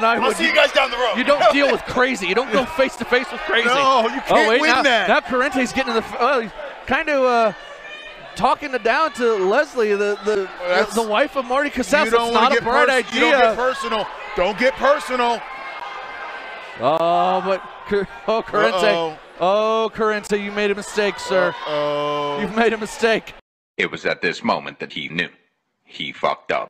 than I I'll see you guys down the road. You don't deal with crazy. You don't go face to face with crazy. No, you oh, can't wait, win now, that. Now Corrente's getting the. uh, kind of uh, talking it down to Leslie, the the, That's- the wife of Marty Casaus. You don't It's want not to a get bright pers- You don't get personal. Don't get personal. oh, but oh, Corrente. Uh-oh. Oh, Corrente, you made a mistake, sir. Oh. You've made a mistake. It was at this moment that he knew. He fucked up.